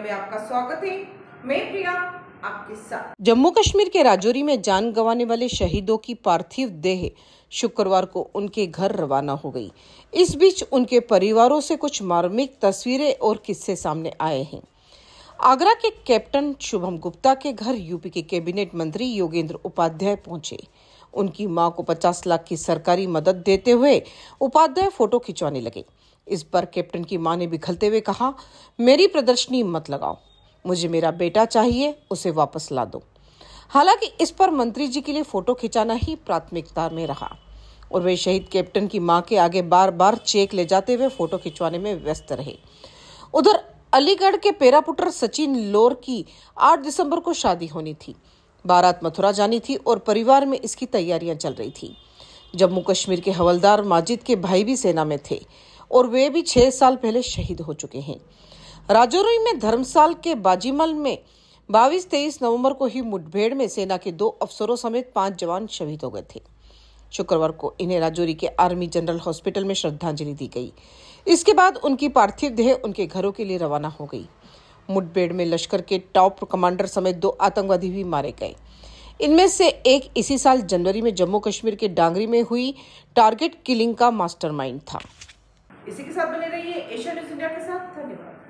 में आपका स्वागत है। मैं प्रिया, आपके साथ। जम्मू कश्मीर के राजौरी में जान गंवाने वाले शहीदों की पार्थिव देह शुक्रवार को उनके घर रवाना हो गई। इस बीच उनके परिवारों से कुछ मार्मिक तस्वीरें और किस्से सामने आए हैं। आगरा के कैप्टन शुभम गुप्ता के घर यूपी के कैबिनेट मंत्री योगेंद्र उपाध्याय पहुँचे। उनकी माँ को 50 लाख की सरकारी मदद देते हुए उपाध्याय फ़ोटो खिंचवाने लगे। इस पर कैप्टन की माँ ने बिखलते हुए कहा, मेरी प्रदर्शनी मत लगाओ। मुझे मेरा बेटा चाहिए, उसे वापस ला दो। हालाँकि इस पर मंत्री जी के लिए फ़ोटो खिंचाना ही प्राथमिकता में रहा और वे शहीद कैप्टन की माँ के आगे बार बार चेक ले जाते हुए फ़ोटो खिंचवाने में व्यस्त रहे। उधर अलीगढ़ के पेरापुटर सचिन लोर की 8 दिसंबर को शादी होनी थी। बारात मथुरा जानी थी और परिवार में इसकी तैयारियाँ चल रही थी। जम्मू कश्मीर के हवलदार माजिद के भाई भी सेना में थे और वे भी छह साल पहले शहीद हो चुके हैं। राजौरी में धर्मसाल के बाजीमल में बाईस तेईस नवंबर को ही मुठभेड़ में सेना के दो अफसरों समेत पाँच जवान शहीद हो गए थे। शुक्रवार को इन्हें राजौरी के आर्मी जनरल हॉस्पिटल में श्रद्धांजलि दी गई। इसके बाद उनकी पार्थिव देह उनके घरों के लिए रवाना हो गई। मुठभेड़ में लश्कर के टॉप कमांडर समेत दो आतंकवादी भी मारे गए। इनमें से एक इसी साल जनवरी में जम्मू कश्मीर के डांगरी में हुई टारगेट किलिंग का मास्टरमाइंड था। इसी के साथ बने रहिए एशिया न्यूज़ इंडिया के साथ। धन्यवाद।